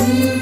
Mm-hmm.